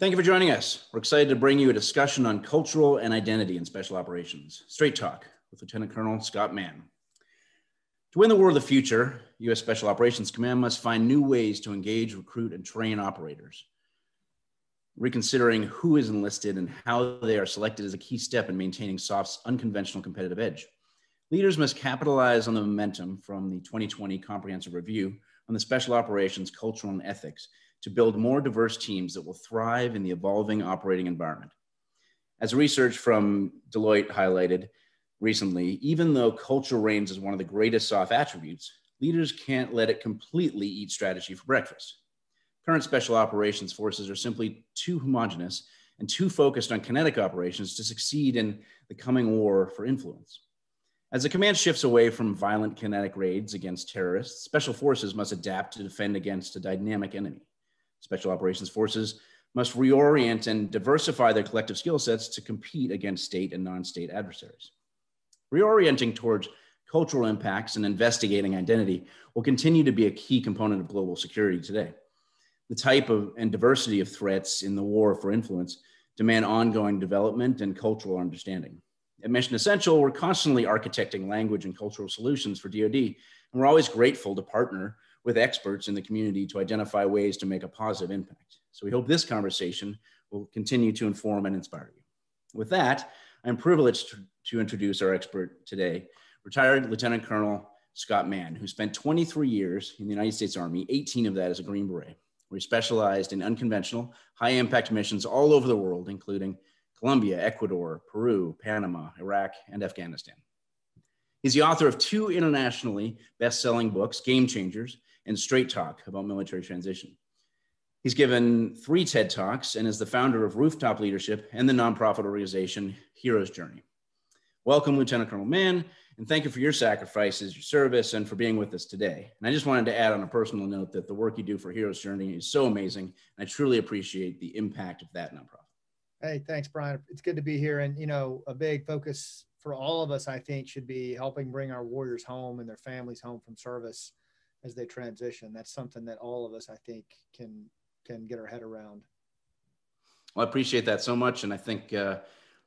Thank you for joining us. We're excited to bring you a discussion on cultural and identity in special operations. Straight Talk with Lieutenant Colonel Scott Mann. To win the war of the future, U.S. Special Operations Command must find new ways to engage, recruit, and train operators. Reconsidering who is enlisted and how they are selected is a key step in maintaining SOF's unconventional competitive edge. Leaders must capitalize on the momentum from the 2020 Comprehensive Review on the Special Operations Cultural and Ethics to build more diverse teams that will thrive in the evolving operating environment. As research from Deloitte highlighted recently, even though culture reigns as one of the greatest soft attributes, leaders can't let it completely eat strategy for breakfast. Current special operations forces are simply too homogenous and too focused on kinetic operations to succeed in the coming war for influence. As the command shifts away from violent kinetic raids against terrorists, special forces must adapt to defend against a dynamic enemy. Special operations forces must reorient and diversify their collective skill sets to compete against state and non state adversaries. Reorienting towards cultural impacts and investigating identity will continue to be a key component of global security today. The type of and diversity of threats in the war for influence demand ongoing development and cultural understanding. At Mission Essential, we're constantly architecting language and cultural solutions for DoD, and we're always grateful to partner with experts in the community to identify ways to make a positive impact. So we hope this conversation will continue to inform and inspire you. With that, I'm privileged to, introduce our expert today, retired Lieutenant Colonel Scott Mann, who spent 23 years in the United States Army, 18 of that as a Green Beret, where he specialized in unconventional, high impact missions all over the world, including Colombia, Ecuador, Peru, Panama, Iraq, and Afghanistan. He's the author of two internationally best selling books, Game Changers and Straight Talk about military transition. He's given three TED Talks and is the founder of Rooftop Leadership and the nonprofit organization Hero's Journey. Welcome, Lieutenant Colonel Mann, and thank you for your sacrifices, your service, and for being with us today. And I just wanted to add on a personal note that the work you do for Hero's Journey is so amazing, and I truly appreciate the impact of that nonprofit. Hey, thanks, Brian. It's good to be here. And, you know, a big focus for all of us, I think, should be helping bring our warriors home and their families home from service as they transition. That's something that all of us, I think, can can get our head around. Well, I appreciate that so much, and I think uh,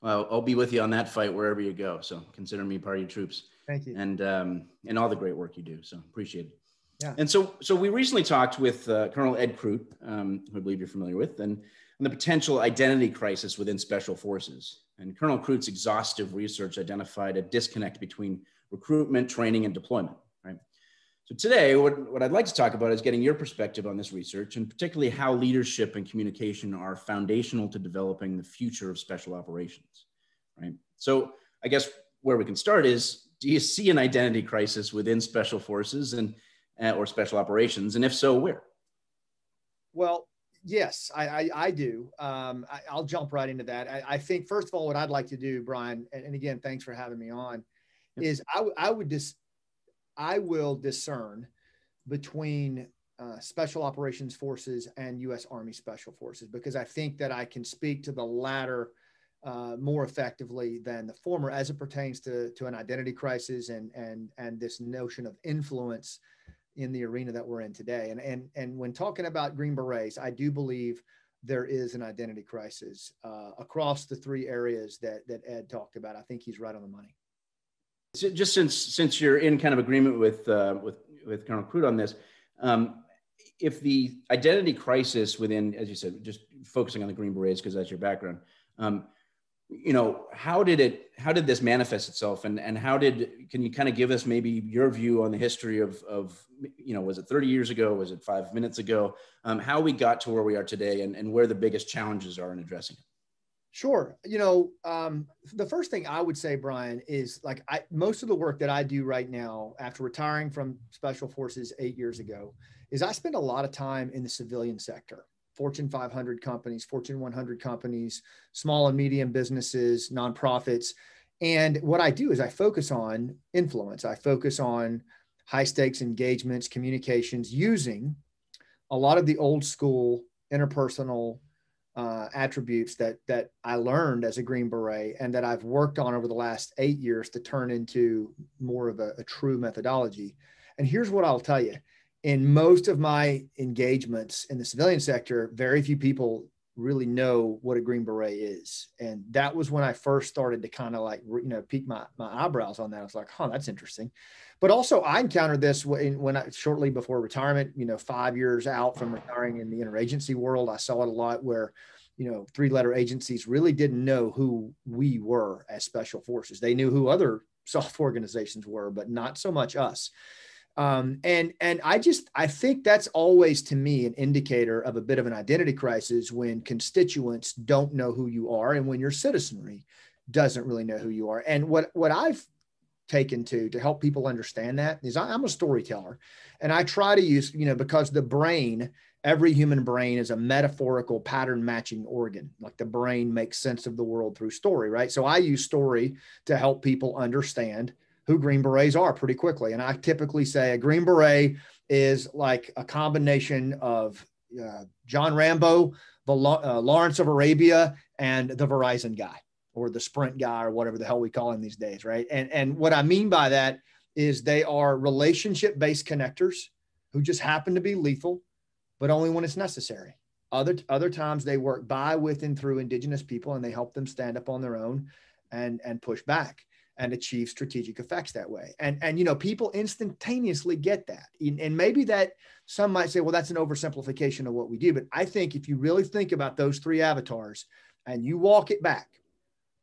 well, I'll be with you on that fight wherever you go. So consider me part of your troops. Thank you, and um, and all the great work you do. So appreciate it. Yeah. And so so we recently talked with uh, Colonel Ed Crute, um, who I believe you're familiar with, and, and the potential identity crisis within special forces. And Colonel Crute's exhaustive research identified a disconnect between recruitment, training, and deployment. So today, what, what I'd like to talk about is getting your perspective on this research and particularly how leadership and communication are foundational to developing the future of special operations, right? So I guess where we can start is, do you see an identity crisis within special forces and uh, or special operations? And if so, where? Well, yes, I, I, I do. Um, I, will jump right into that. I, I, think, first of all, what I'd like to do, Brian, and, and again, thanks for having me on, yep. is I, I would just I will discern between uh, special operations forces and U.S. Army Special Forces because I think that I can speak to the latter uh, more effectively than the former as it pertains to, to an identity crisis and, and, and this notion of influence in the arena that we're in today. And, and, and when talking about Green Berets, I do believe there is an identity crisis uh, across the three areas that, that Ed talked about. I think he's right on the money just since since you're in kind of agreement with uh, with with Colonel Crute on this, um, if the identity crisis within, as you said, just focusing on the Green Berets because that's your background, um, you know, how did it how did this manifest itself, and and how did can you kind of give us maybe your view on the history of of you know was it 30 years ago, was it five minutes ago, um, how we got to where we are today, and and where the biggest challenges are in addressing it. Sure. You know, um, the first thing I would say, Brian, is like I most of the work that I do right now after retiring from special forces eight years ago is I spend a lot of time in the civilian sector. Fortune 500 companies, Fortune 100 companies, small and medium businesses, nonprofits. And what I do is I focus on influence. I focus on high stakes engagements, communications using a lot of the old school interpersonal uh, attributes that that I learned as a Green Beret and that I've worked on over the last eight years to turn into more of a, a true methodology. And here's what I'll tell you: in most of my engagements in the civilian sector, very few people really know what a green beret is. And that was when i first started to kind of like you know peak my, my eyebrows on that. I was like huh that's interesting. But also i encountered this when, when i shortly before retirement you know five years out from retiring in the interagency world i saw it a lot where you know three letter agencies really didn't know who we were as special forces. They knew who other soft organizations were but not so much us um, and and I just I think that's always to me an indicator of a bit of an identity crisis when constituents don't know who you are and when your citizenry doesn't really know who you are. And what what I've taken to to help people understand that is I, I'm a storyteller, and I try to use you know because the brain every human brain is a metaphorical pattern matching organ. Like the brain makes sense of the world through story right? So i use story to help people understand who Green Berets are pretty quickly. And I typically say a Green Beret is like a combination of uh, John Rambo, the uh, Lawrence of Arabia, and the Verizon guy or the Sprint guy or whatever the hell we call him these days, right? And and what I mean by that is they are relationship based connectors who just happen to be lethal, but only when it's necessary. Other other times they work by, with, and through indigenous people, and they help them stand up on their own and and push back and achieve strategic effects that way. And and you know, people instantaneously get that. And maybe that some might say, well, that's an oversimplification of what we do. But I think if you really think about those three avatars and you walk it back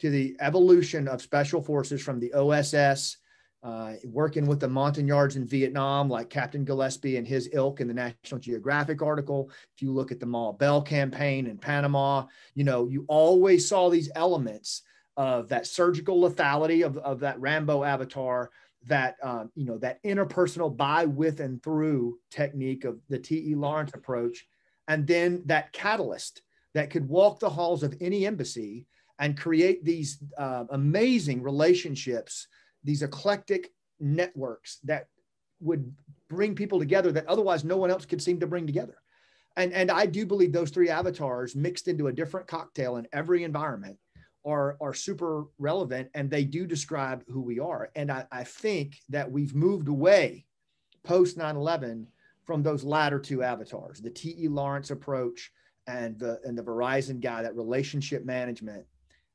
to the evolution of special forces from the OSS, uh, working with the Montagnards in Vietnam, like Captain Gillespie and his ilk in the National Geographic article. If you look at the Ma Bell campaign in Panama, you know, you always saw these elements of that surgical lethality of, of that Rambo avatar, that um, you know that interpersonal by, with, and through technique of the T.E. Lawrence approach, and then that catalyst that could walk the halls of any embassy and create these uh, amazing relationships, these eclectic networks that would bring people together that otherwise no one else could seem to bring together. And, and I do believe those three avatars mixed into a different cocktail in every environment are are super relevant and they do describe who we are. And I, I think that we've moved away post 9-11 from those latter two avatars, the T.E. Lawrence approach and the and the Verizon guy, that relationship management.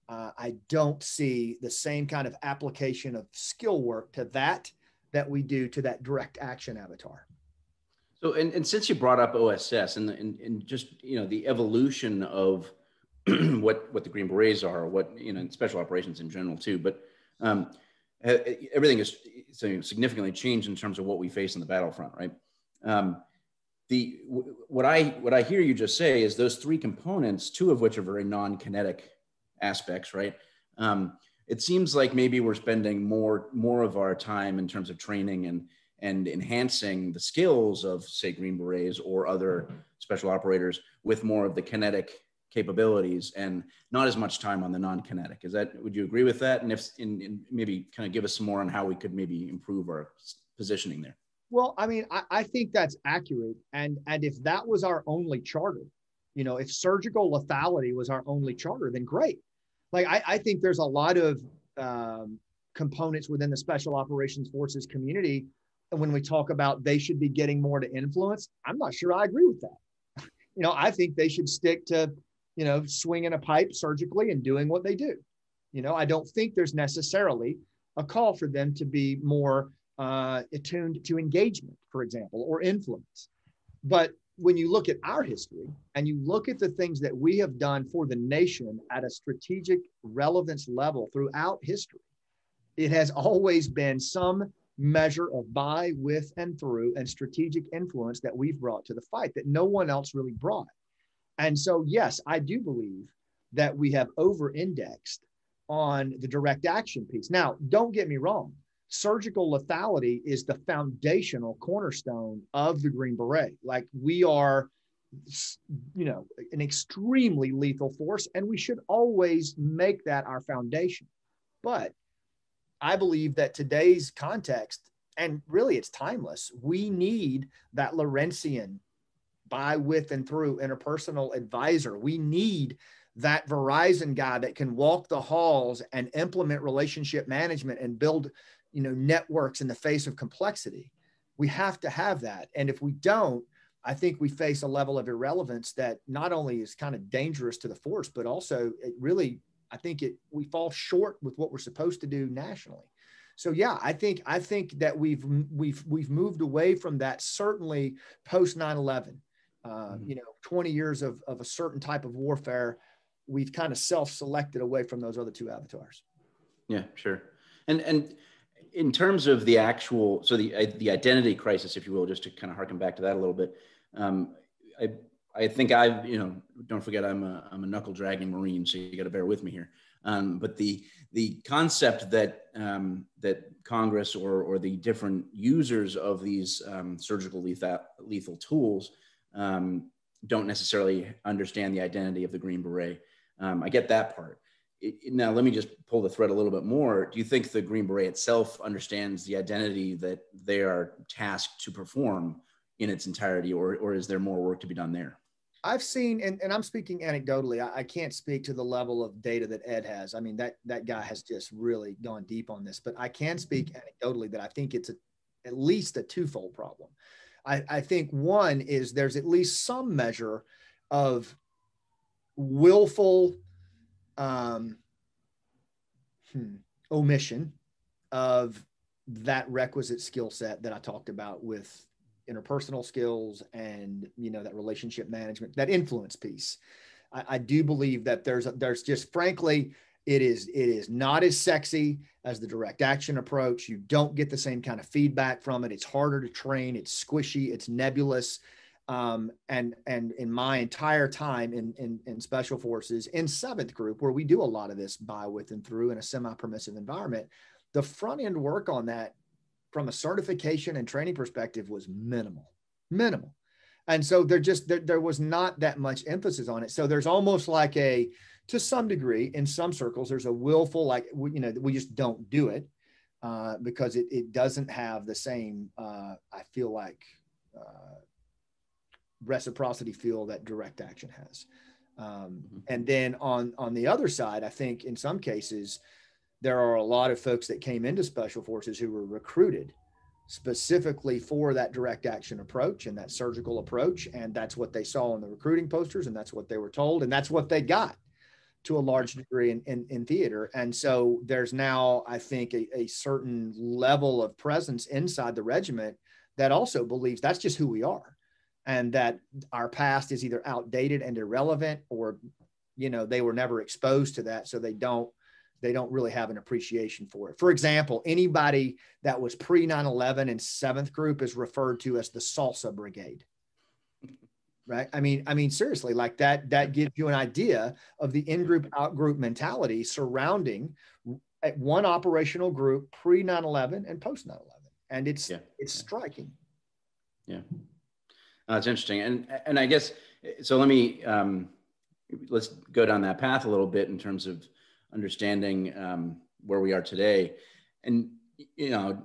Uh, I don't see the same kind of application of skill work to that that we do to that direct action avatar. So, and, and since you brought up OSS and, and, and just, you know, the evolution of what what the Green Berets are, what you know, special operations in general too. But um, everything is significantly changed in terms of what we face on the battlefront, right? Um, the what I what I hear you just say is those three components, two of which are very non-kinetic aspects, right? Um, it seems like maybe we're spending more more of our time in terms of training and and enhancing the skills of say Green Berets or other special operators with more of the kinetic capabilities and not as much time on the non-kinetic. Is that, would you agree with that? And if, in, maybe kind of give us some more on how we could maybe improve our positioning there. Well, I mean, I, I think that's accurate. And, and if that was our only charter, you know, if surgical lethality was our only charter, then great. Like, I, I think there's a lot of um, components within the special operations forces community. And when we talk about they should be getting more to influence, I'm not sure I agree with that. you know, I think they should stick to you know, swinging a pipe surgically and doing what they do. You know, I don't think there's necessarily a call for them to be more uh, attuned to engagement, for example, or influence. But when you look at our history and you look at the things that we have done for the nation at a strategic relevance level throughout history, it has always been some measure of by, with, and through and strategic influence that we've brought to the fight that no one else really brought. And so, yes, I do believe that we have over indexed on the direct action piece. Now, don't get me wrong, surgical lethality is the foundational cornerstone of the Green Beret. Like we are, you know, an extremely lethal force, and we should always make that our foundation. But I believe that today's context, and really it's timeless, we need that Lawrenceian by, with, and through interpersonal advisor. We need that Verizon guy that can walk the halls and implement relationship management and build, you know, networks in the face of complexity. We have to have that. And if we don't, I think we face a level of irrelevance that not only is kind of dangerous to the force, but also it really, I think it we fall short with what we're supposed to do nationally. So yeah, I think I think that we've we've we've moved away from that certainly post 9/11. Uh, mm-hmm. You know, 20 years of of a certain type of warfare, we've kind of self-selected away from those other two avatars. Yeah, sure. And and in terms of the actual, so the the identity crisis, if you will, just to kind of harken back to that a little bit. Um, I I think I've you know don't forget I'm a I'm a knuckle dragging Marine, so you got to bear with me here. Um, but the the concept that um, that Congress or or the different users of these um, surgical lethal lethal tools um, don't necessarily understand the identity of the Green Beret. Um, I get that part. It, now, let me just pull the thread a little bit more. Do you think the Green Beret itself understands the identity that they are tasked to perform in its entirety, or, or is there more work to be done there? I've seen, and, and I'm speaking anecdotally. I, I, can't speak to the level of data that Ed has. I mean, that that guy has just really gone deep on this. But I can speak anecdotally that I think it's a, at least a twofold problem. I, I think one is there's at least some measure of willful um, hmm, omission of that requisite skill set that I talked about with interpersonal skills and you know that relationship management that influence piece. I, I do believe that there's a, there's just frankly it is it is not as sexy as the direct action approach. You don't get the same kind of feedback from it. It's harder to train. It's squishy. It's nebulous. Um, and and in my entire time in, in in special forces in seventh group where we do a lot of this by with and through in a semi-permissive environment the front end work on that from a certification and training perspective was minimal, minimal. And so there just there, there was not that much emphasis on it. So there's almost like a to some degree in some circles there's a willful like you know we just don't do it uh, because it, it doesn't have the same uh, I feel like uh, reciprocity feel that direct action has. Um, mm-hmm. and then on on the other side, I think in some cases there are a lot of folks that came into special forces who were recruited specifically for that direct action approach and that surgical approach and that's what they saw in the recruiting posters and that's what they were told and that's what they got to a large mm-hmm. degree in, in, in theater and so there's now i think a, a certain level of presence inside the regiment that also believes that's just who we are and that our past is either outdated and irrelevant or you know they were never exposed to that so they don't they don't really have an appreciation for it. For example, anybody that was pre 9 11 in seventh group is referred to as the salsa brigade. Right. I mean, I mean, seriously, like that, that gives you an idea of the in-group out-group mentality surrounding one operational group pre 9-11 and post 9-11. And it's yeah. it's striking. Yeah. That's interesting. And and I guess so let me um let's go down that path a little bit in terms of understanding um, where we are today, and you know,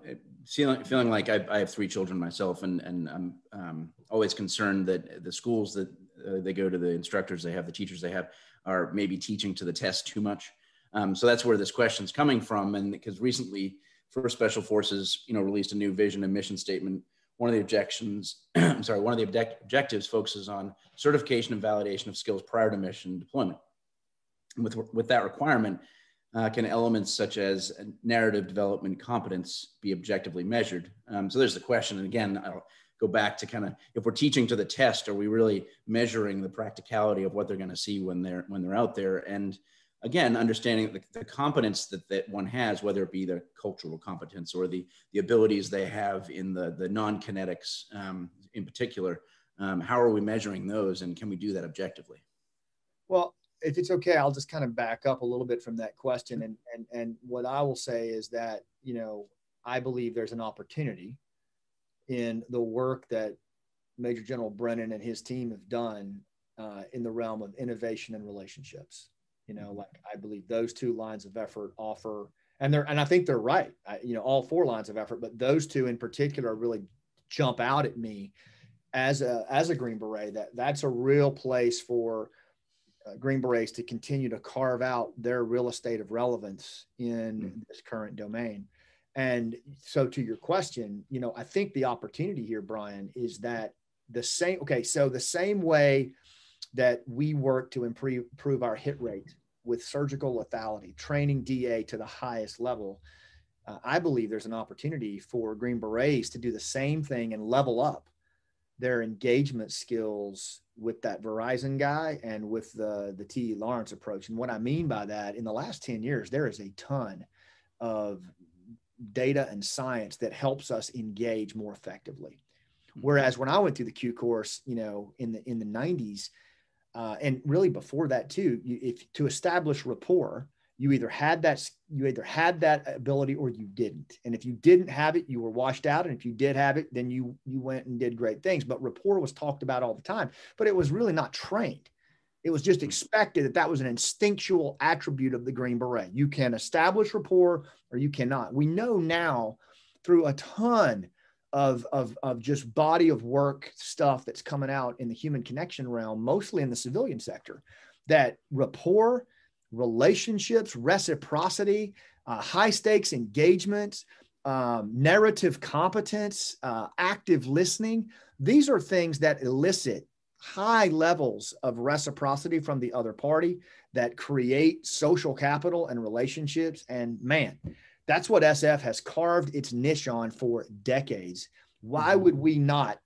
feeling feeling like I, I have three children myself, and and I'm um, always concerned that the schools that uh, they go to, the instructors they have, the teachers they have, are maybe teaching to the test too much. Um, so that's where this question is coming from, and because recently, First Special Forces, you know, released a new vision and mission statement. One of the objections, I'm sorry, one of the object- objectives focuses on certification and validation of skills prior to mission deployment with, with that requirement, uh, can elements such as narrative development competence be objectively measured? Um, so there's the question. And again, I'll go back to kind of if we're teaching to the test, are we really measuring the practicality of what they're going to see when they're when they're out there? And again, understanding the, the competence that, that one has, whether it be the cultural competence or the, the abilities they have in the, the non-kinetics um, in particular, um, how are we measuring those and can we do that objectively? Well, if it's okay, I'll just kind of back up a little bit from that question. And, and, and what I will say is that, you know, I believe there's an opportunity in the work that Major General Brennan and his team have done uh, in the realm of innovation and relationships. You know, like I believe those two lines of effort offer, and they're, and I think they're right. I, you know, all four lines of effort, but those two in particular really jump out at me as a as a Green Beret. That that's a real place for uh, Green Berets to continue to carve out their real estate of relevance in mm-hmm. this current domain. And so, to your question, you know, I think the opportunity here, Brian, is that the same okay so the same way that we work to improve, improve our hit rate with surgical lethality training da to the highest level uh, i believe there's an opportunity for green berets to do the same thing and level up their engagement skills with that verizon guy and with the the t lawrence approach and what i mean by that in the last 10 years there is a ton of data and science that helps us engage more effectively Mm-hmm. Whereas when I went through the Q course, you know, in the in the 90s, uh, and really before that too, you, if to establish rapport, you either had that you either had that ability or you didn't. And if you didn't have it, you were washed out. And if you did have it, then you you went and did great things. But rapport was talked about all the time, but it was really not trained. It was just mm-hmm. expected that that was an instinctual attribute of the Green Beret. You can establish rapport or you cannot. We know now through a ton of, of, of just body of work stuff that's coming out in the human connection realm, mostly in the civilian sector, that rapport, relationships, reciprocity, uh, high stakes engagements, um, narrative competence, uh, active listening, these are things that elicit high levels of reciprocity from the other party that create social capital and relationships. And man, that's what SF has carved its niche on for decades. Why mm-hmm. would we not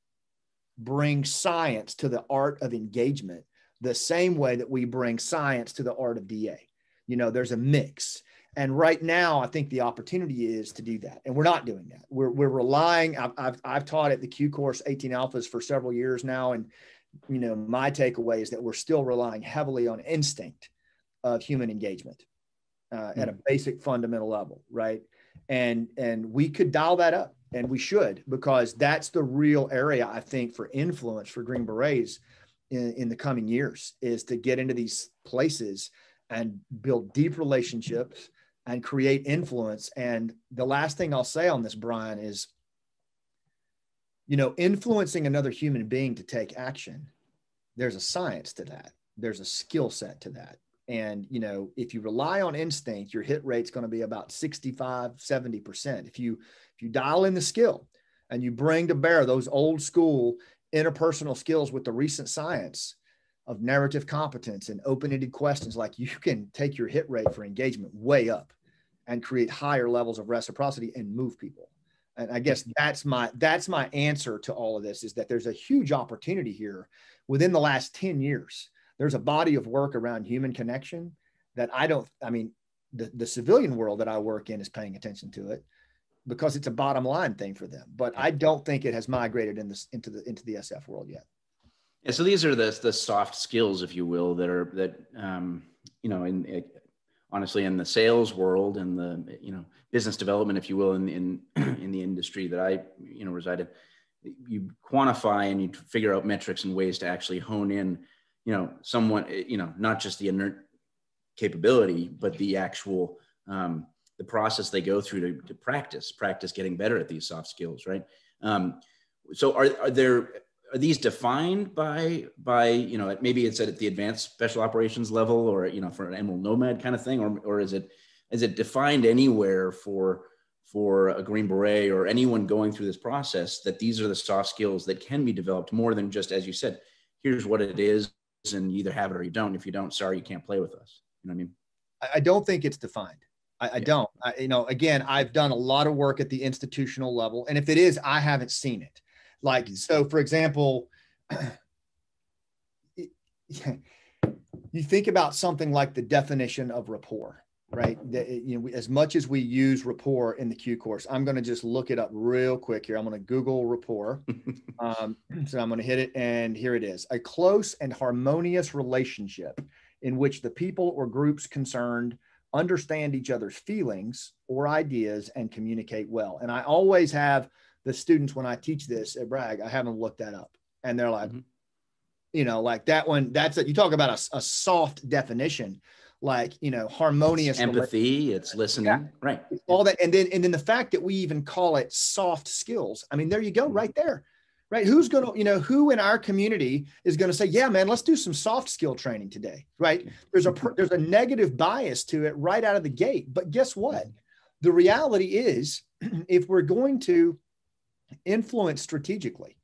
bring science to the art of engagement the same way that we bring science to the art of DA? You know, there's a mix. And right now, I think the opportunity is to do that. And we're not doing that. We're, we're relying, I've, I've, I've taught at the Q course 18 alphas for several years now. And, you know, my takeaway is that we're still relying heavily on instinct of human engagement uh, at a hmm. basic fundamental level, right? And and we could dial that up, and we should because that's the real area I think for influence for Green Berets in, in the coming years is to get into these places and build deep relationships and create influence. And the last thing I'll say on this, Brian, is you know, influencing another human being to take action. There's a science to that. There's a skill set to that and you know if you rely on instinct your hit rate's going to be about 65 70% if you if you dial in the skill and you bring to bear those old school interpersonal skills with the recent science of narrative competence and open-ended questions like you can take your hit rate for engagement way up and create higher levels of reciprocity and move people. And i guess that's my that's my answer to all of this is that there's a huge opportunity here within the last 10 years. There's a body of work around human connection that I don't, I mean, the, the civilian world that I work in is paying attention to it because it's a bottom line thing for them. But I don't think it has migrated in this, into the into the SF world yet. Yeah, so these are the the soft skills, if you will, that are that um, you know, in it, honestly, in the sales world and the you know business development, if you will, in in in the industry that I you know reside in, you quantify and you figure out metrics and ways to actually hone in you know someone eh, you know not just the inert capability but the actual um, the process they go through to, to practice practice getting better at these soft skills right um, so are, are there are these defined by by you know maybe it's at the advanced special operations level or you know for an emerald nomad kind of thing or, or is it is it defined anywhere for for a green beret or anyone going through this process that these are the soft skills that can be developed more than just as you said here's what it is and you either have it or you don't. If you don't, sorry, you can't play with us. You know what I mean? I don't think it's defined. I, I don't. I, you know, again, I've done a lot of work at the institutional level, and if it is, I haven't seen it. Like, mm-hmm. so for example, you think about something like the definition of rapport right? That, you know, as much as we use rapport in the Q course, I'm going to just look it up real quick here. I'm going to Google rapport. um, so I'm going to hit it, and here it is: a close and harmonious relationship in which the people or groups concerned understand each other's feelings or ideas and communicate well. And I always have the students when I teach this at Bragg, I have them look that up, and they're like. Mm-hmm. You know, like that one, that's it. You talk about a, a soft definition like you know harmonious empathy it's listening yeah. right all that and then and then the fact that we even call it soft skills i mean there you go mm-hmm. right there right? Who's going to you know who in our community is going to say yeah man let's do some soft skill training today right? There's a there's a negative bias to it right out of the gate. But guess what? The reality is if we're going to influence strategically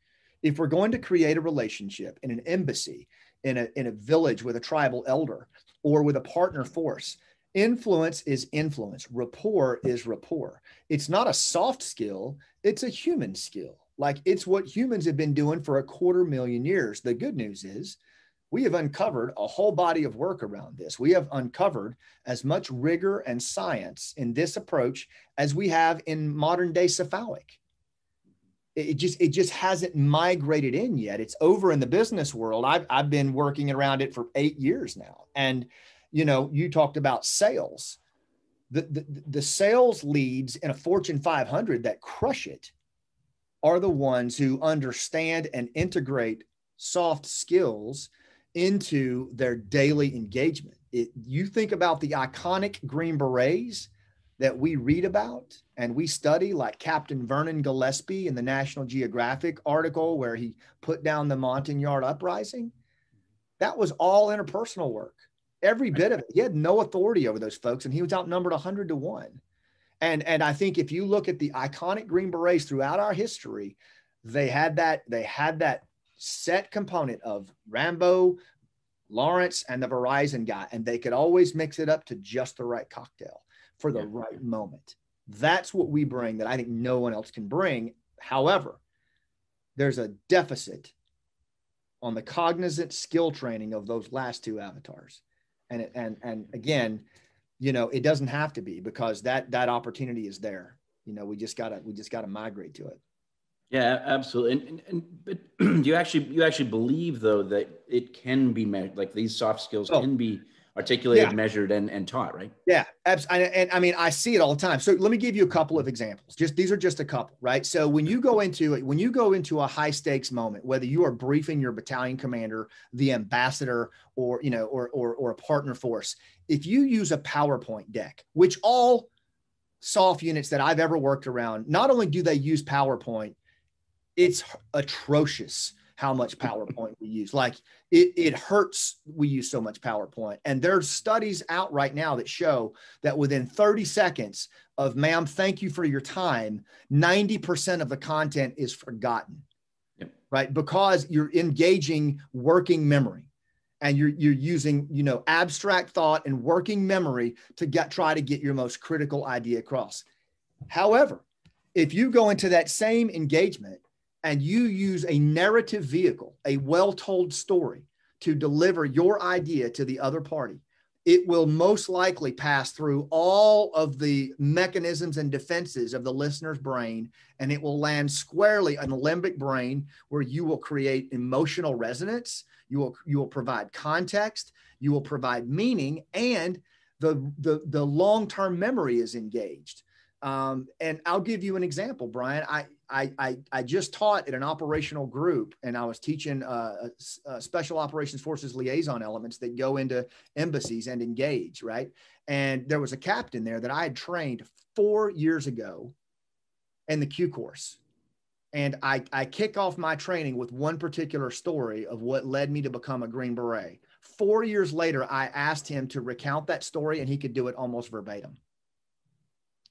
If we're going to create a relationship in an embassy, in a, in a village with a tribal elder, or with a partner force, influence is influence, rapport is rapport. It's not a soft skill, it's a human skill. Like it's what humans have been doing for a quarter million years. The good news is, we have uncovered a whole body of work around this. We have uncovered as much rigor and science in this approach as we have in modern day cephalic. It just it just hasn't migrated in yet. It's over in the business world. I've I've been working around it for eight years now. And you know, you talked about sales. The, the, the sales leads in a Fortune 500 that crush it are the ones who understand and integrate soft skills into their daily engagement. It, you think about the iconic Green Berets that we read about and we study, like Captain Vernon Gillespie in the National Geographic article where he put down the Montagnard uprising. That was all interpersonal work. Every bit of it. He had no authority over those folks, and he was outnumbered 100 to 1. And, and I think if you look at the iconic Green Berets throughout our history, they had that, they had that set component of Rambo, Lawrence, and the Verizon guy, and they could always mix it up to just the right cocktail for the yeah. right moment. That's what we bring that I think no one else can bring. However, there's a deficit on the cognizant skill training of those last two avatars. And and and again, you know, it doesn't have to be because that that opportunity is there. You know, we just gotta we just gotta migrate to it. Yeah, absolutely. And, and, and but do you actually you actually believe though that it can be measured, like these soft skills oh. can be articulated, yeah. measured, and, and taught, right? Yeah, absolutely. And, and I mean, I see it all the time. So let me give you a couple of examples. Just these are just a couple, right? So when you go into it, when you go into a high stakes moment, whether you are briefing your battalion commander, the ambassador, or you know, or or, or a partner force, if you use a PowerPoint deck, which all soft units that I've ever worked around, not only do they use PowerPoint, it's atrocious how much PowerPoint we use. Like it, it hurts we use so much PowerPoint. And there's studies out right now that show that within 30 seconds of ma'am, thank you for your time, 90% of the content is forgotten. Yep. Right. Because you're engaging working memory and you're you're using you know abstract thought and working memory to get try to get your most critical idea across. However, if you go into that same engagement and you use a narrative vehicle, a well told story to deliver your idea to the other party, it will most likely pass through all of the mechanisms and defenses of the listener's brain, and it will land squarely in the limbic brain where you will create emotional resonance. You will, you will provide context, you will provide meaning, and the, the, the long term memory is engaged. Um, and I'll give you an example, Brian. I, I, I, just taught at an operational group and I was teaching uh, uh, special operations forces liaison elements that go into embassies and engage, right? And there was a captain there that I had trained four years ago in the Q course. And I, I kick off my training with one particular story of what led me to become a Green Beret. Four years later, I asked him to recount that story and he could do it almost verbatim.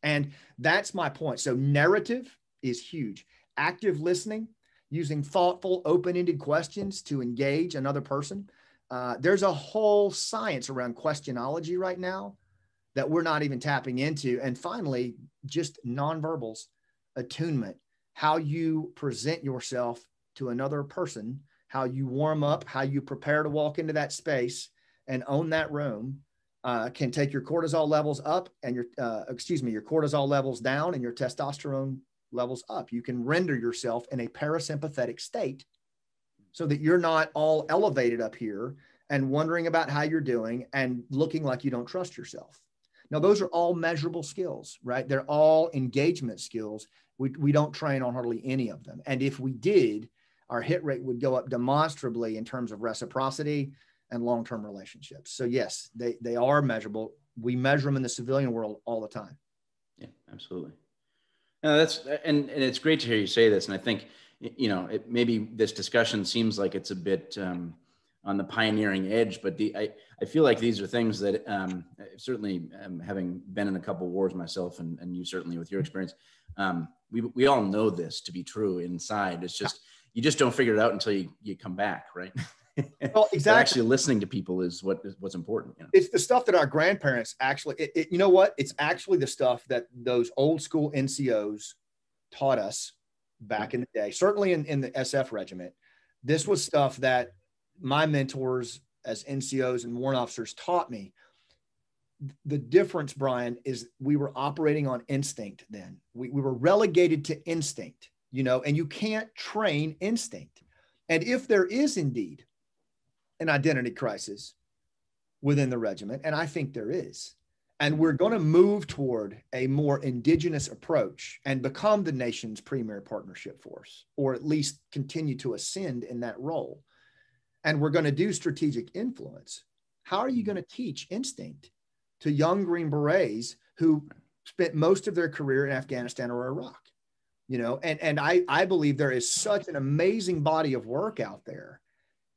And that's my point. So, narrative is huge. Active listening, using thoughtful, open ended questions to engage another person. Uh, there's a whole science around questionology right now that we're not even tapping into. And finally, just nonverbals, attunement, how you present yourself to another person, how you warm up, how you prepare to walk into that space and own that room. Uh, can take your cortisol levels up and your uh, excuse me your cortisol levels down and your testosterone levels up. You can render yourself in a parasympathetic state so that you're not all elevated up here and wondering about how you're doing and looking like you don't trust yourself. Now, those are all measurable skills, right? They're all engagement skills. We, we don't train on hardly any of them. And if we did, our hit rate would go up demonstrably in terms of reciprocity and long term relationships. So, yes, they, they are measurable. We measure them in the civilian world all the time. Yeah, absolutely. No, that's and and it's great to hear you say this. And I think you know it, maybe this discussion seems like it's a bit um, on the pioneering edge, but the, I I feel like these are things that um, certainly um, having been in a couple wars myself, and and you certainly with your experience, um, we we all know this to be true inside. It's just you just don't figure it out until you, you come back, right? Well, exactly. actually listening to people is what is what's important. You know? It's the stuff that our grandparents actually, it, it, you know what? It's actually the stuff that those old school NCOs taught us back in the day, certainly in, in the SF regiment. This was stuff that my mentors as NCOs and warrant officers taught me. The difference, Brian, is we were operating on instinct then. We, we were relegated to instinct, you know, and you can't train instinct. And if there is indeed an identity crisis within the regiment, and I think there is, and we're going to move toward a more indigenous approach and become the nation's premier partnership force, or at least continue to ascend in that role. And we're going to do strategic influence. How are you going to teach instinct to young Green Berets who spent most of their career in Afghanistan or Iraq? You know, and, and I, I believe there is such an amazing body of work out there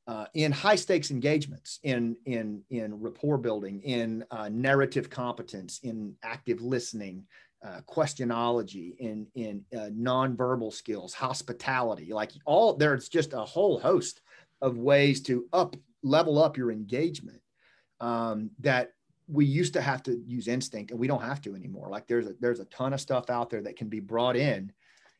uh, in high stakes engagements, in in in rapport building, in uh, narrative competence, in active listening, uh, questionology, in in uh, nonverbal skills, hospitality, like all there's just a whole host of ways to up level up your engagement um, that we used to have to use instinct and we don't have to anymore. Like there's a there's a ton of stuff out there that can be brought in.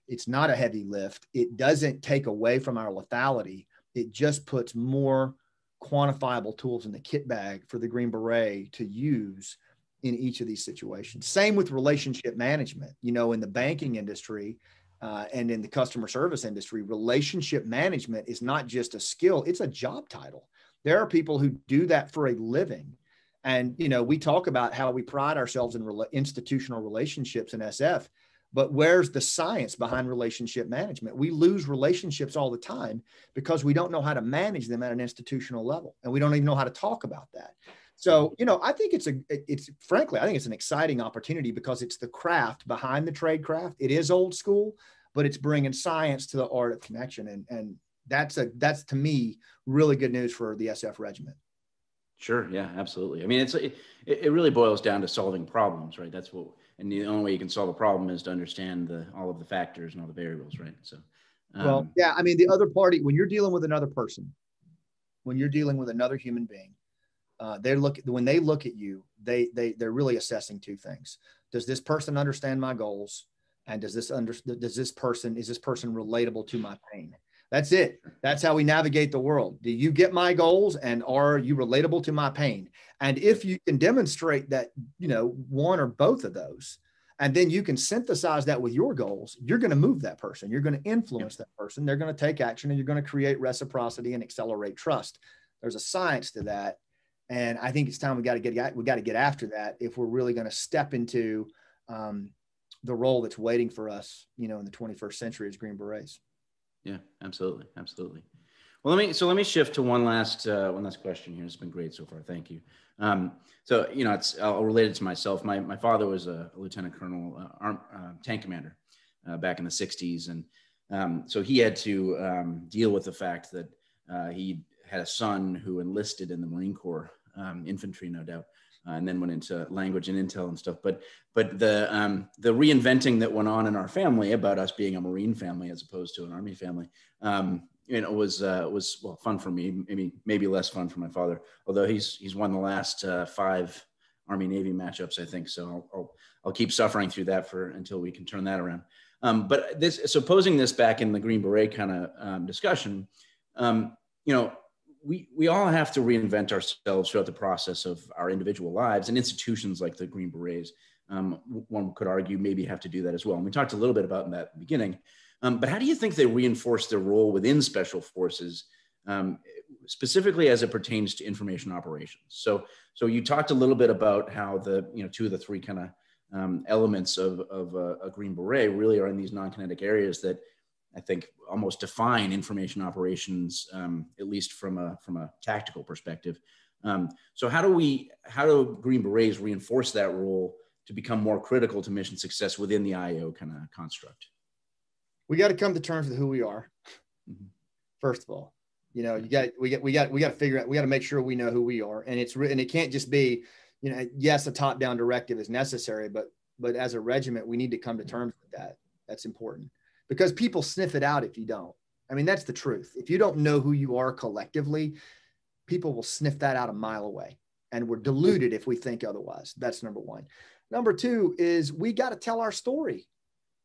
It's not a heavy lift. It doesn't take away from our lethality it just puts more quantifiable tools in the kit bag for the Green Beret to use in each of these situations. Same with relationship management. You know, in the banking industry uh, and in the customer service industry, relationship management is not just a skill, it's a job title. There are people who do that for a living. And, you know, we talk about how we pride ourselves in re- institutional relationships in SF but where's the science behind relationship management? We lose relationships all the time because we don't know how to manage them at an institutional level, and we don't even know how to talk about that. So, you know, I think it's a, it's frankly, I think it's an exciting opportunity because it's the craft behind the trade craft. It is old school, but it's bringing science to the art of connection, and and that's a that's to me really good news for the SF regiment. Sure. Yeah. Absolutely. I mean, it's it, it really boils down to solving problems, right? That's what and the only way you can solve a problem is to understand the all of the factors and all the variables, right? So, um, well, yeah, I mean, the other party when you're dealing with another person, when you're dealing with another human being, uh, they look when they look at you, they they they're really assessing two things: Does this person understand my goals, and does this under does this person is this person relatable to my pain? That's it. That's how we navigate the world. Do you get my goals and are you relatable to my pain? And if you can demonstrate that, you know, one or both of those, and then you can synthesize that with your goals, you're going to move that person. You're going to influence that person. They're going to take action and you're going to create reciprocity and accelerate trust. There's a science to that. And I think it's time we got to get we got to get after that if we're really going to step into um, the role that's waiting for us, you know, in the 21st century as Green Berets. Yeah, absolutely, absolutely. Well, let me so let me shift to one last uh, one last question here. It's been great so far. Thank you. Um, so you know, it's I'll relate it to myself. My my father was a, lieutenant colonel, uh, arm, uh, tank commander, uh, back in the '60s, and um, so he had to um, deal with the fact that uh, he had a son who enlisted in the Marine Corps um, infantry, no doubt, uh, and then went into language and intel and stuff. But but the um, the reinventing that went on in our family about us being a Marine family as opposed to an Army family, um, you know, was uh, was well fun for me. Maybe maybe less fun for my father. Although he's he's won the last uh, five Army Navy matchups, I think. So I'll, I'll, I'll keep suffering through that for until we can turn that around. Um, but this so posing this back in the Green Beret kind of um, discussion, um, you know, we, we all have to reinvent ourselves throughout the process of our individual lives and institutions like the Green Berets. Um, one could argue maybe have to do that as well. And we talked a little bit about that at the beginning. Um, but how do you think they reinforce their role within special forces, um, specifically as it pertains to information operations? So, so you talked a little bit about how the you know two of the three kind of um, elements of, of a, a, Green Beret really are in these non-kinetic areas that I think almost define information operations, um, at least from a from a tactical perspective. Um, so how do we how do Green Berets reinforce that role to become more critical to mission success within the IO kind of construct? We got to come to terms with who we are. Mm-hmm. First of all, you know, you got we got we got we got to figure out we got to make sure we know who we are, and it's and it can't just be, you know, yes, a top down directive is necessary, but but as a regiment, we need to come to terms with that. That's important because people sniff it out if you don't. I mean, that's the truth. If you don't know who you are collectively, people will sniff that out a mile away. And we're deluded if we think otherwise. That's number one. Number two is we got to tell our story.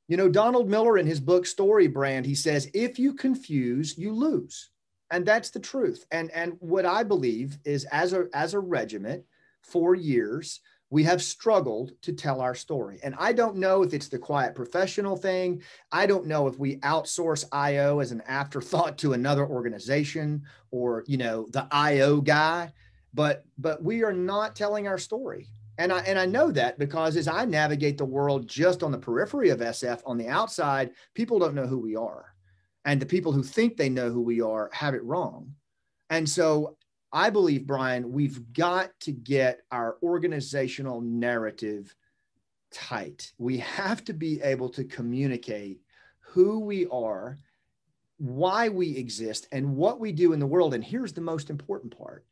You know, Donald Miller in his book Story Brand, he says, if you confuse, you lose. And that's the truth. And, and what I believe is as a, as a regiment for years, we have struggled to tell our story. And I don't know if it's the quiet professional thing. I don't know if we outsource IO as an afterthought to another organization or, you know, the IO guy, but but we are not telling our story. And I and I know that because as I navigate the world just on the periphery of SF on the outside, people don't know who we are. And the people who think they know who we are have it wrong. And so I believe, Brian, we've got to get our organizational narrative tight. We have to be able to communicate who we are, why we exist, and what we do in the world. And here's the most important part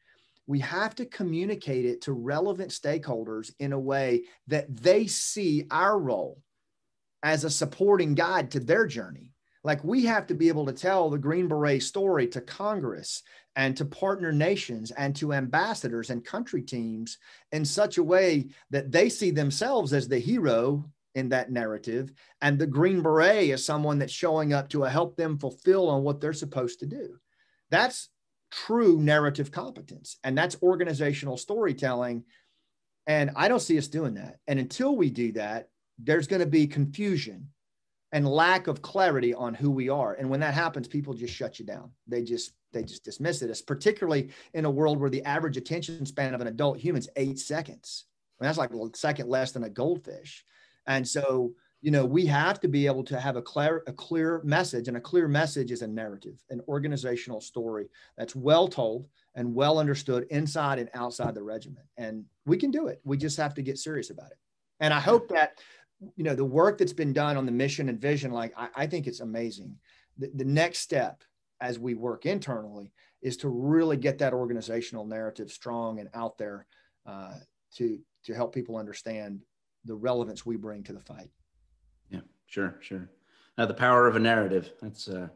we have to communicate it to relevant stakeholders in a way that they see our role as a supporting guide to their journey. Like we have to be able to tell the Green Beret story to Congress and to partner nations and to ambassadors and country teams in such a way that they see themselves as the hero in that narrative and the green beret is someone that's showing up to help them fulfill on what they're supposed to do. That's true narrative competence and that's organizational storytelling and i don't see us doing that. And until we do that there's going to be confusion and lack of clarity on who we are. And when that happens, people just shut you down. They just they just dismiss it. It's particularly in a world where the average attention span of an adult human is eight seconds. I mean, that's like a second less than a goldfish. And so, you know, we have to be able to have a clear a clear message, and a clear message is a narrative, an organizational story that's well told and well understood inside and outside the regiment. And we can do it. We just have to get serious about it. And I hope that you know the work that's been done on the mission and vision like i, I think it's amazing. The, the, next step as we work internally is to really get that organizational narrative strong and out there uh, to to help people understand the relevance we bring to the fight. Yeah sure sure. Now the power of a narrative that's uh,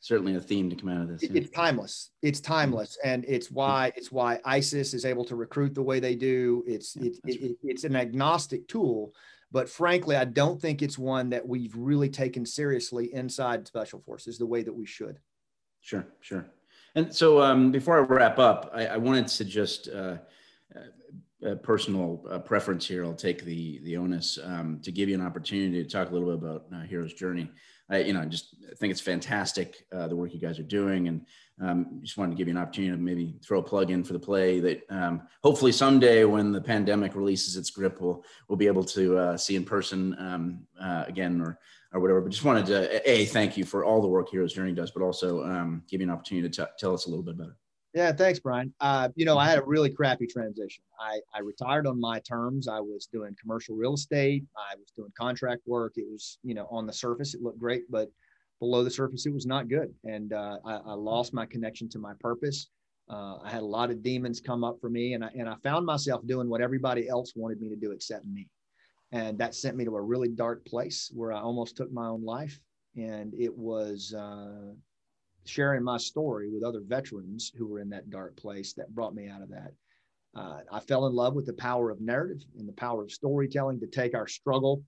certainly a theme to come out of this yeah. it's timeless. It's timeless and it's why it's why isis is able to recruit the way they do. It's yeah, it, it, it's an agnostic tool but frankly, I don't think it's one that we've really taken seriously inside Special Forces the way that we should. Sure, sure. And so um, before I wrap up, I, I wanted to just uh, uh, personal uh, preference here. I'll take the the onus um, to give you an opportunity to talk a little bit about uh, Hero's Journey. I, you know, just think it's fantastic uh, the work you guys are doing, and um, just wanted to give you an opportunity to maybe throw a plug in for the play that um, hopefully someday when the pandemic releases its grip, we'll we'll be able to uh, see in person um, uh, again or or whatever. But just wanted to a thank you for all the work Heroes Journey does, but also um, give you an opportunity to tell us a little bit about it. Yeah, thanks, Brian. Uh, you know, I had a really crappy transition. I, I retired on my terms. I was doing commercial real estate. I was doing contract work. It was, you know, on the surface, it looked great, but below the surface, it was not good. And uh, I, I, lost my connection to my purpose. Uh, I had a lot of demons come up for me, and I, and I found myself doing what everybody else wanted me to do except me. And that sent me to a really dark place where I almost took my own life. And it was uh, sharing my story with other veterans who were in that dark place that brought me out of that. Uh, I fell in love with the power of narrative and the power of storytelling to take our struggle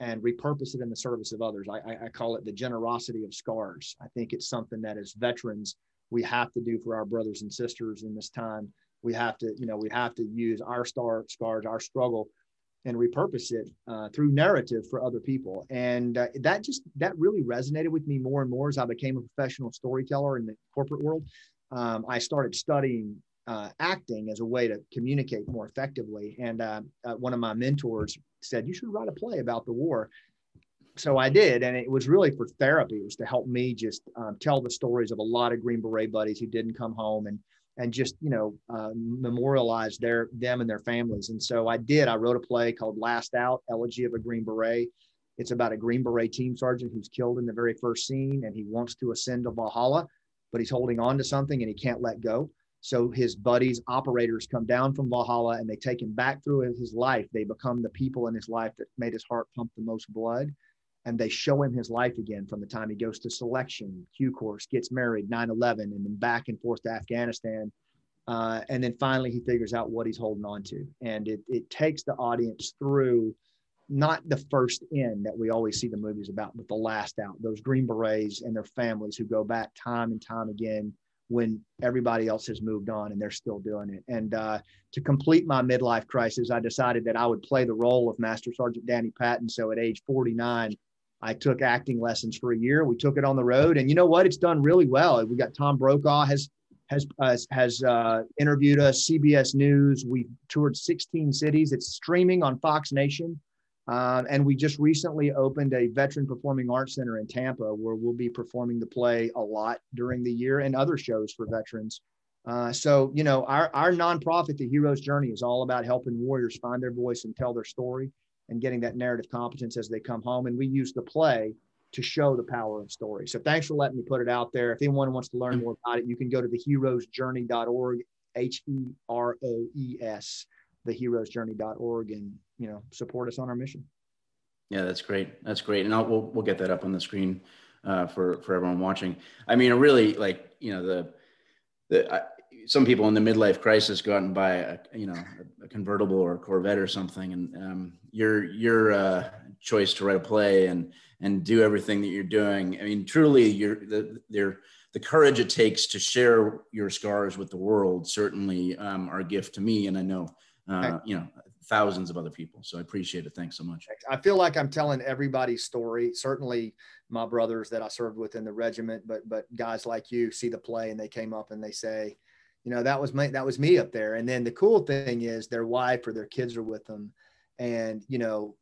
and repurpose it in the service of others. I, I, call it the generosity of scars. I think it's something that as veterans we have to do for our brothers and sisters in this time. We have to, you know, we have to use our star scars, our struggle and repurpose it uh, through narrative for other people. And uh, that just that really resonated with me more and more as I became a professional storyteller in the corporate world. Um, I started studying uh, acting as a way to communicate more effectively. And uh, uh, one of my mentors said, "You should write a play about the war." So I did, and it was really for therapy. It was to help me just um, tell the stories of a lot of Green Beret buddies who didn't come home and and just you know uh, memorialize their them and their families. And so I did. I wrote a play called Last Out: Elegy of a Green Beret. It's about a Green Beret team sergeant who's killed in the very first scene, and he wants to ascend to Valhalla, but he's holding on to something and he can't let go. So his buddies, operators, come down from Valhalla and they take him back through his life. They become the people in his life that made his heart pump the most blood and they show him his life again from the time he goes to selection, Q course, gets married, 9 11, and then back and forth to Afghanistan. Uh, and then finally, he figures out what he's holding on to. And it, it takes the audience through not the first in that we always see the movies about, but the last out, those Green Berets and their families who go back time and time again when everybody else has moved on and they're still doing it. And uh, to complete my midlife crisis, I decided that I would play the role of Master Sergeant Danny Patton. So at age 49, I took acting lessons for a year. We took it on the road, and you know what? It's done really well. We got Tom Brokaw has has uh, has uh, interviewed us. CBS News. We toured 16 cities. It's streaming on Fox Nation. Um, and we just recently opened a veteran performing arts center in Tampa where we'll be performing the play a lot during the year and other shows for veterans. Uh, so, you know, our, our nonprofit, The Hero's Journey, is all about helping warriors find their voice and tell their story and getting that narrative competence as they come home. And we use the play to show the power of story. So thanks for letting me put it out there. If anyone wants to learn more about it, you can go to theheroesjourney.org, H E R O E S theheroesjourney.org and you know support us on our mission yeah that's great that's great and I'll, we'll, we'll get that up on the screen uh, for for everyone watching i mean really like you know the the I, some people in the midlife crisis go out and buy a you know a, a convertible or a corvette or something and um, your your uh, choice to write a play and and do everything that you're doing i mean truly you're the they're the courage it takes to share your scars with the world certainly um, are a gift to me and i know uh, you know, thousands of other people. So I appreciate it. Thanks so much. I feel like I'm telling everybody's story. Certainly my brothers that I served with in the regiment, but but guys like you see the play and they came up and they say, you know, that was my that was me up there. And then the cool thing is their wife or their kids are with them, and you know,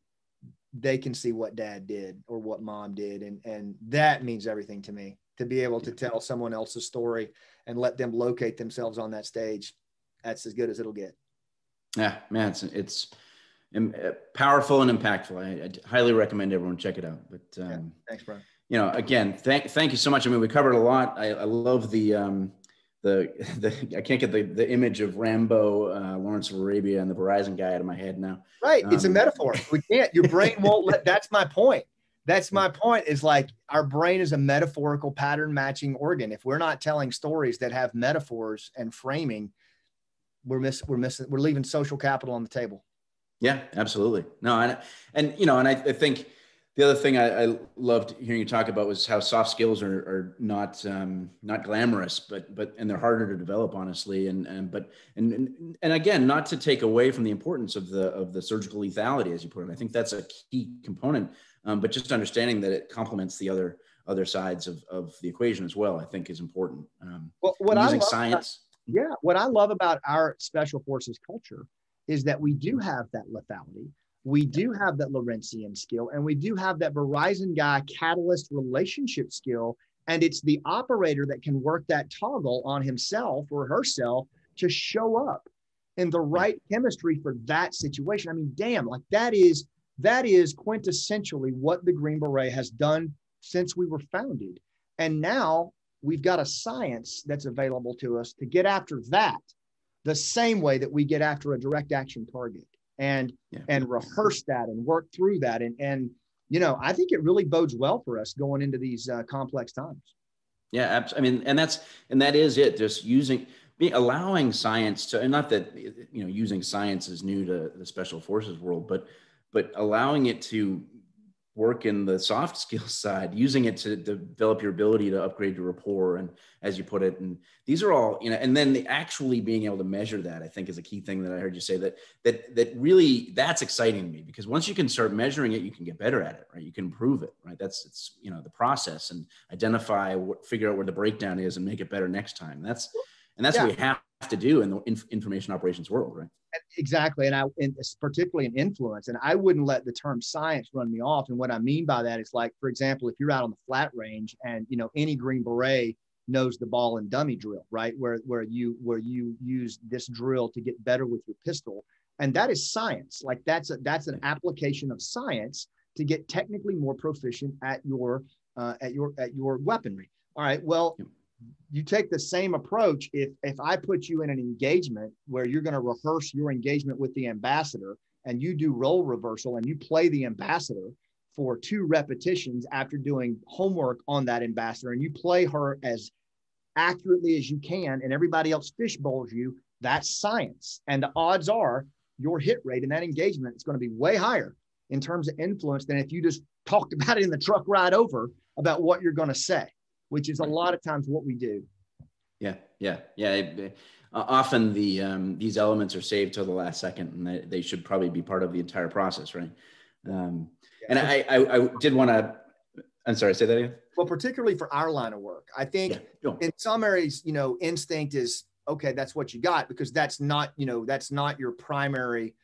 they can see what dad did or what mom did, and and that means everything to me to be able to tell someone else's story and let them locate themselves on that stage. That's as good as it'll get. Yeah, man, it's it's uh, powerful and impactful. I, I highly recommend everyone check it out. But um, yeah, thanks, bro. You know, again, thank thank you so much. I mean, we covered a lot. I, I love the um, the the I can't get the the image of Rambo, uh, Lawrence of Arabia, and the Verizon guy out of my head now. Right, um, it's a um, metaphor. We can't. Your brain won't let. That's my point. That's my point. Is like our brain is a metaphorical pattern matching organ. If we're not telling stories that have metaphors and framing, we're miss we're missing we're leaving social capital on the table. Yeah, absolutely. No, and and you know, and I, I think the other thing I, I, loved hearing you talk about was how soft skills are, are not um, not glamorous, but but and they're harder to develop, honestly. And and but and, and and again, not to take away from the importance of the of the surgical lethality, as you put it. I think that's a key component, um, but just understanding that it complements the other other sides of, of the equation as well, I think is important. Um, well, what using science. Yeah. What I love about our special forces culture is that we do have that lethality. We do have that Lawrenceian skill, and we do have that Verizon guy catalyst relationship skill. And it's the operator that can work that toggle on himself or herself to show up in the right chemistry for that situation. I mean, damn, like that is that is quintessentially what the Green Beret has done since we were founded. And now we've got a science that's available to us to get after that the same way that we get after a direct action target and yeah. and rehearse that and work through that and and you know i think it really bodes well for us going into these uh, complex times yeah i mean and that's and that is it just using allowing science to and not that you know using science is new to the special forces world but but allowing it to work in the soft skills side, using it to develop your ability to upgrade your rapport and as you put it. And these are all, you know, and then the actually being able to measure that, I think is a key thing that I heard you say that that that really that's exciting to me because once you can start measuring it, you can get better at it, right? You can improve it, right? That's it's you know the process and identify what figure out where the breakdown is and make it better next time. That's and that's yeah. what we have to do in the inf- information operations world, right? Exactly, and I, and particularly in influence, and I wouldn't let the term science run me off. And what I mean by that is, like, for example, if you're out on the flat range, and you know any Green Beret knows the ball and dummy drill, right? Where where you where you use this drill to get better with your pistol, and that is science. Like that's a, that's an application of science to get technically more proficient at your uh, at your at your weaponry. All right. Well, you take the same approach if if i put you in an engagement where you're going to rehearse your engagement with the ambassador and you do role reversal and you play the ambassador for two repetitions after doing homework on that ambassador and you play her as accurately as you can and everybody else fish bowls you, that's science. And the odds are your hit rate in that engagement is going to be way higher in terms of influence than if you just talked about it in the truck ride over about what you're going to say, which is a lot of times what we do. Yeah, yeah, yeah. Uh, often the um, these elements are saved till the last second, and they, they should probably be part of the entire process, right? Um, yeah. And I, I, I did want to. I'm sorry, say that again. Well, particularly for our line of work, I think yeah, sure. in some areas, you know, instinct is okay. That's what you got because that's not, you know, that's not your primary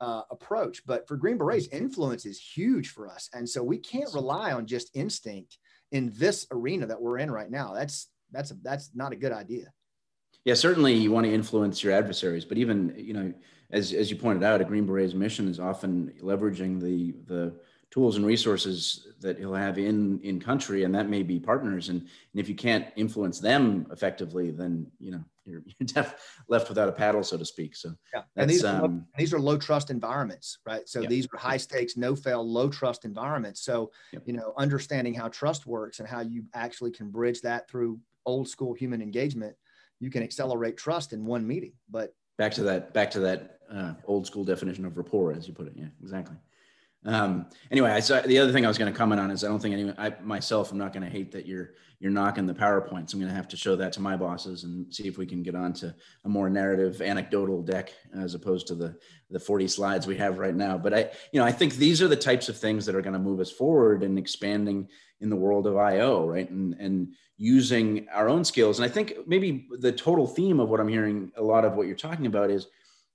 uh, approach. But for Green Berets, influence is huge for us, and so we can't rely on just instinct in this arena that we're in right now. That's that's a, that's not a good idea. Yeah, certainly you want to influence your adversaries, but even you know, as as you pointed out, a Green Beret's mission is often leveraging the the tools and resources that he'll have in in country, and that may be partners. And, and if you can't influence them effectively, then you know you're, you're def, left without a paddle, so to speak. So yeah, and these are, um, these are low trust environments, right? So yeah. these are high stakes, no fail, low trust environments. So yeah. you know, understanding how trust works and how you actually can bridge that through old school human engagement you can accelerate trust in one meeting. But back to that, back to that uh, old school definition of rapport, as you put it. Yeah, exactly. Um, anyway, I the other thing I was going to comment on is I don't think anyone, I myself, I'm not going to hate that you're you're knocking the powerpoints. I'm going to have to show that to my bosses and see if we can get on to a more narrative, anecdotal deck as opposed to the the 40 slides we have right now. But I, you know, I think these are the types of things that are going to move us forward and expanding in the world of IO, right? And and using our own skills. And I think maybe the total theme of what I'm hearing a lot of what you're talking about is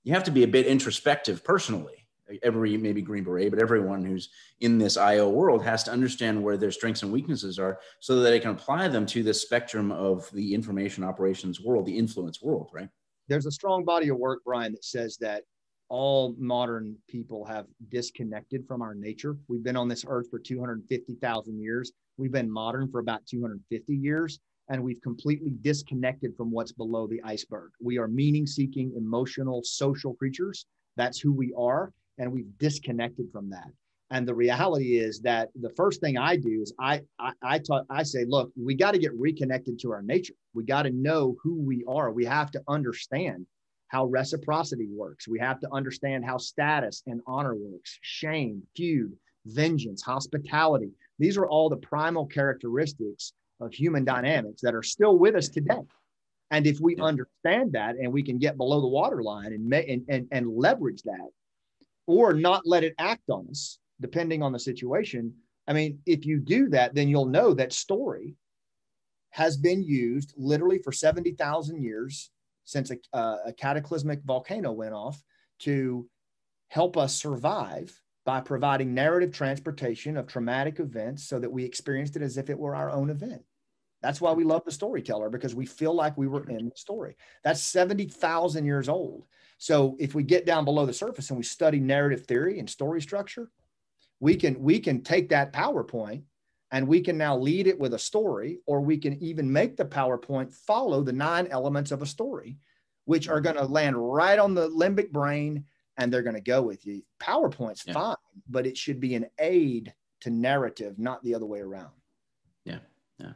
you have to be a bit introspective personally. Every maybe Green Beret, but everyone who's in this IO world has to understand where their strengths and weaknesses are so that they can apply them to the spectrum of the information operations world, the influence world, right? There's a strong body of work, Brian, that says that all modern people have disconnected from our nature. We've been on this earth for 250,000 years. We've been modern for about 250 years, and we've completely disconnected from what's below the iceberg. We are meaning seeking, emotional, social creatures. That's who we are, and we've disconnected from that. And the reality is that the first thing I do is I I I, taught, I say, look, we got to get reconnected to our nature. We got to know who we are. We have to understand how reciprocity works. We have to understand how status and honor works, shame, feud, vengeance, hospitality. These are all the primal characteristics of human dynamics that are still with us today. And if we understand that and we can get below the waterline and, and, and, and leverage that or not let it act on us, depending on the situation, I mean, if you do that, then you'll know that story has been used literally for 70,000 years since a, uh, a cataclysmic volcano went off to help us survive by providing narrative transportation of traumatic events so that we experienced it as if it were our own event. That's why we love the storyteller because we feel like we were in the story. That's 70,000 years old. So if we get down below the surface and we study narrative theory and story structure, we can we can take that PowerPoint and we can now lead it with a story, or we can even make the PowerPoint follow the nine elements of a story, which are going to land right on the limbic brain and they're going to go with you. PowerPoint's yeah. fine, but it should be an aid to narrative, not the other way around. Yeah. Yeah.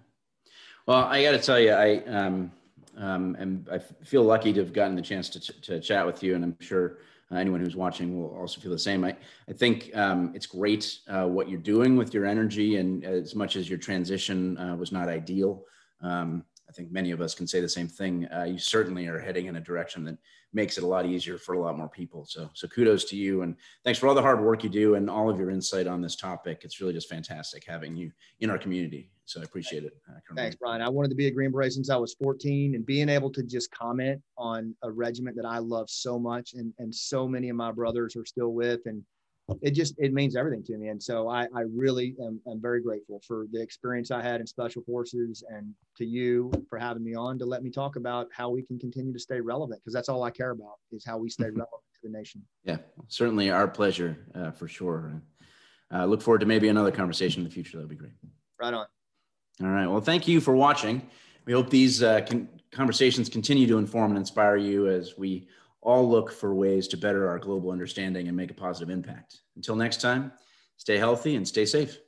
Well, I got to tell you, I, um, um, and I feel lucky to have gotten the chance to, ch- to chat with you, and I'm sure uh, anyone who's watching will also feel the same. I, I think um, it's great uh, what you're doing with your energy, and as much as your transition uh, was not ideal, um, I think many of us can say the same thing. Uh, you certainly are heading in a direction that makes it a lot easier for a lot more people. So, so kudos to you, and thanks for all the hard work you do and all of your insight on this topic. It's really just fantastic having you in our community. So I appreciate it. Uh, thanks, Brian. I wanted to be a Green Beret since I was 14, and being able to just comment on a regiment that I love so much, and and so many of my brothers are still with, and it just it means everything to me. And so i, I really am, am very grateful for the experience i had in special forces and to you for having me on to let me talk about how we can continue to stay relevant because that's all i care about is how we stay mm-hmm. relevant to the nation. Yeah certainly our pleasure uh, for sure. Uh, look forward to maybe another conversation in the future. That would be great. Right on all right well thank you for watching we hope these uh, con- conversations continue to inform and inspire you as we all look for ways to better our global understanding and make a positive impact. Until next time, Stay healthy and stay safe.